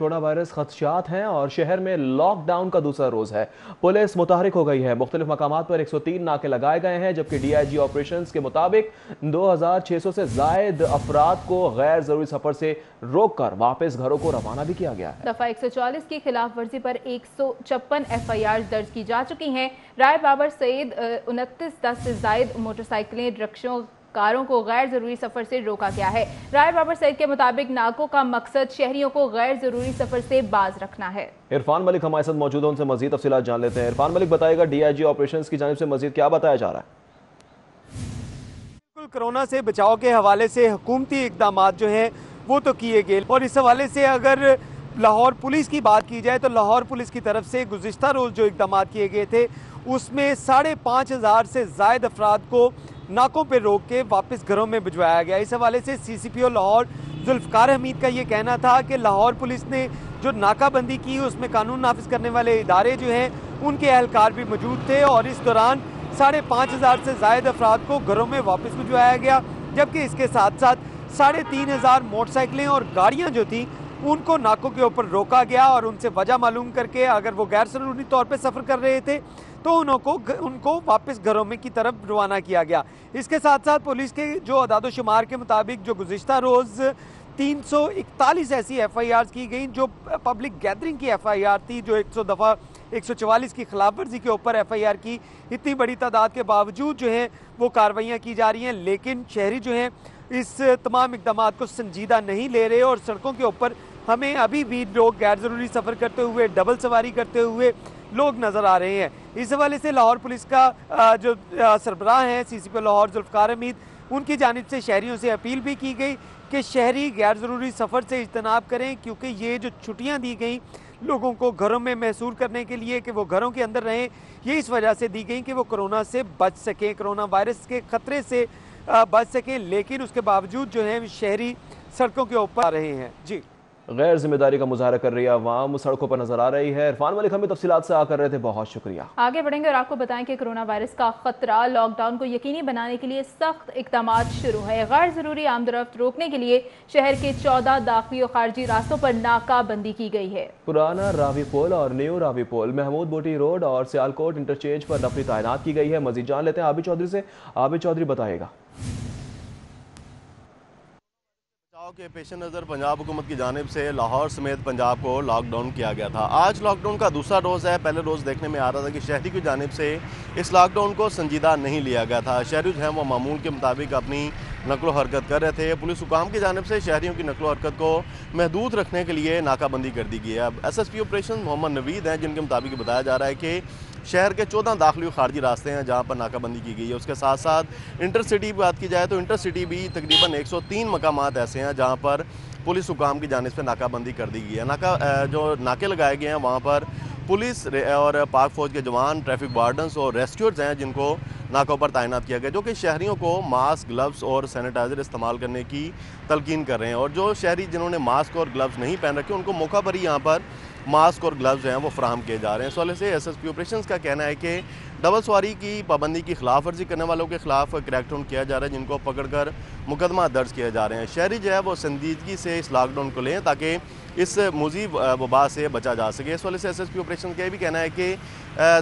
Corona virus خدشات ہیں اور شہر میں لاک ڈاؤن کا دوسرا روز ہے۔ پولیس متحرک ہو گئی ہے۔ مختلف مقامات پر ایک سو تین ناکے لگائے گئے ہیں، جبکہ ڈی آئی جی آپریشنز کے مطابق دو ہزار چھ سو سے زائد افراد کو غیر ضروری سفر سے روک کر واپس گھروں کو روانہ بھی کیا گیا ہے۔ دفعہ ایک سو چالیس کی خلاف ورزی پر ایک سو چپن ایف آئی آر درج کی جا چکی ہیں۔ رائے بابر سعید انتیس دس سے زائد موٹر سائیکلیں رکشوں کاروں کو غیر ضروری سفر سے روکا گیا ہے۔ رائے بابر سعید کے مطابق ناکوں کا مقصد شہریوں کو غیر ضروری سفر سے باز رکھنا ہے۔ عرفان ملک ہمارے ساتھ موجود ہیں ان سے مزید تفصیلات جان لیتے ہیں۔ عرفان ملک بتائے گا ڈی آئی جی آپریشنز کی جانب سے مزید کیا بتایا جا رہا ہے؟ بالکل کرونا سے بچاؤ کے حوالے سے حکومتی اقدامات جو ہیں وہ تو کیے گئے۔ اور اس حوالے سے اگر لاہور پولیس کی بات کی جائے تو لاہور پولیس کی طرف سے گزشتہ روز جو اقدامات کیے گئے تھے اس میں ساڑھے پانچ ہزار سے زائد افراد کو ناکوں پہ روک کے واپس گھروں میں بھجوایا گیا۔ اس حوالے سے سی سی پی او لاہور ذوالفقار حمید کا یہ کہنا تھا کہ لاہور پولیس نے جو ناکہ بندی کی، اس میں قانون نافذ کرنے والے ادارے جو ہیں، ان کے اہلکار بھی موجود تھے اور اس دوران ساڑھے پانچ ہزار سے زائد افراد کو گھروں میں واپس بھجوایا گیا۔ جبکہ اس کے ساتھ ساتھ ساڑھے تین ہزار موٹر سائیکلیں اور گاڑیاں جو تھیں ان کو ناکوں کے اوپر روکا گیا اور ان سے وجہ معلوم کر کے اگر وہ غیر ضروری طور پہ سفر کر رہے تھے تو انہوں کو ان کو واپس گھروں میں کی طرف روانہ کیا گیا۔ اس کے ساتھ ساتھ پولیس کے جو عداد و شمار کے مطابق جو گزشتہ روز تین سو اکتالیس ایسی ایف آئی آرز کی گئیں، جو پبلک گیدرنگ کی ایف آئی آر تھی، جو ایک سو دفعہ ایک سو چوالیس کی خلاف ورزی کے اوپر ایف آئی آر کی اتنی بڑی تعداد کے باوجود جو ہیں وہ کاروائیاں کی جا رہی ہیں، لیکن شہری جو ہیں اس تمام اقدامات کو سنجیدہ نہیں لے رہے اور سڑکوں کے اوپر ہمیں ابھی بھی لوگ غیر ضروری سفر کرتے ہوئے، ڈبل سواری کرتے ہوئے لوگ نظر آ رہے ہیں۔ اس حوالے سے لاہور پولیس کا جو سربراہ ہیں، سی سی پی لاہور، ذوالفقار حمید، ان کی جانب سے شہریوں سے اپیل بھی کی گئی کہ شہری غیر ضروری سفر سے اجتناب کریں، کیونکہ یہ جو چھٹیاں دی گئیں لوگوں کو گھروں میں محسور کرنے کے لیے کہ وہ گھروں کے اندر رہیں، یہ اس وجہ سے دی گئیں کہ وہ کرونا سے بچ سکیں، کرونا وائرس کے خطرے سے بچ سکیں، لیکن اس کے باوجود جو ہیں، شہری سڑکوں کے اوپر آ رہے ہیں۔ جی۔ غیر ذمہ داری کا مظاہرہ کر رہی ہے عوام سڑکوں پر نظر آ رہی ہے۔ عرفان ملک ہمیں تفصیلات سے آ کر رہے تھے۔ بہت شکریہ۔ آگے بڑھیں گے اور آپ کو بتائیں کہ کرونا وائرس کا خطرہ لاک ڈاؤن کو یقینی بنانے کے لیے سخت اقدامات شروع ہے غیر ضروری آمد و رفت روکنے کے لیے شہر کے چودہ داخلی و خارجی راستوں پر ناکہ بندی کی گئی ہے۔ پرانا راوی پول اور نیو راوی پول محمود بوٹی روڈ اور سیالکوٹ انٹرچینج پر نفری تعینات کی گئی ہے۔ مزید جان لیتے ہیں۔ آبی چودھری سے آبی چودھری بتائے گا۔ کے پیش نظر پنجاب حکومت کی جانب سے لاہور سمیت پنجاب کو لاک ڈاؤن کیا گیا تھا۔ آج لاک ڈاؤن کا دوسرا روز ہے۔ پہلے روز دیکھنے میں آ رہا تھا کہ شہری کی جانب سے اس لاک ڈاؤن کو سنجیدہ نہیں لیا گیا تھا۔ شہری جو ہیں وہ معمول کے مطابق اپنی نقل و حرکت کر رہے تھے۔ پولیس حکام کی جانب سے شہریوں کی نقل و حرکت کو محدود رکھنے کے لیے ناکہ بندی کر دی گئی ہے۔ اب S S P operation Muhammad Naveed ہیں، جن کے مطابق بتایا جا رہا ہے کہ شہر کے چودہ داخلی و خارجی راستے ہیں جہاں پر ناکہ بندی کی گئی ہے۔ اس کے ساتھ ساتھ انٹر سٹی بات کی جائے تو انٹر سٹی بھی تقریباً ایک سو تین مقامات ایسے ہیں جہاں پر پولیس حکام کی جانب سے ناکہ بندی کر دی گئی ہے۔ ناکہ جو ناکے لگائے گئے ہیں، وہاں پر پولیس اور پاک فوج کے جوان، ٹریفک وارڈنز اور ریسکیورز ہیں جن کو ناکوں پر تعینات کیا گیا جو کہ شہریوں کو ماسک، گلوز اور سینیٹائزر استعمال کرنے کی تلقین کر رہے ہیں۔ اور جو شہری جنہوں نے ماسک اور گلوز نہیں پہن رکھے، ان کو موقع پر ہی یہاں پر ماسک اور گلوز ہیں وہ فراہم کیے جا رہے ہیں۔ اس والے سے ایس ایس پی آپریشنز کا کہنا ہے کہ ڈبل سواری کی پابندی کی خلاف ورزی کرنے والوں کے خلاف کریک ڈاؤن کیا جا رہا ہے، جن کو پکڑ کر مقدمہ درج کیا جا رہے ہیں۔ شہری جو ہے وہ سنجیدگی سے اس لاک ڈاؤن کو لیں تاکہ اس موزی وبا سے بچا جا سکے۔ اس والے سے ایس ایس پی آپریشن کا یہ بھی کہنا ہے کہ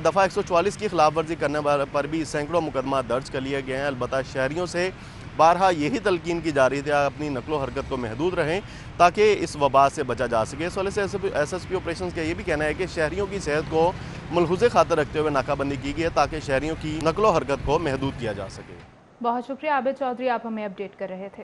دفعہ ایک سو چوالیس کی خلاف ورزی کرنے پر بھی سینکڑوں مقدمہ درج کر لیے گئے ہیں۔ البتہ شہریوں سے بارہا یہی تلقین کی جا رہی تھی۔ اپنی نقل و حرکت کو محدود رہیں تاکہ اس وبا سے بچا جا سکے۔ اس والے سے ایس ایس پی آپریشنز کا یہ بھی کہنا ہے کہ شہریوں کی صحت کو ملحوظ خاطر رکھتے ہوئے ناکہ بندی کی گئی ہے تاکہ شہریوں کی نقل و حرکت کو محدود کیا جا سکے۔ بہت شکریہ، عابد چودھری، آپ ہمیں اپڈیٹ کر رہے تھے۔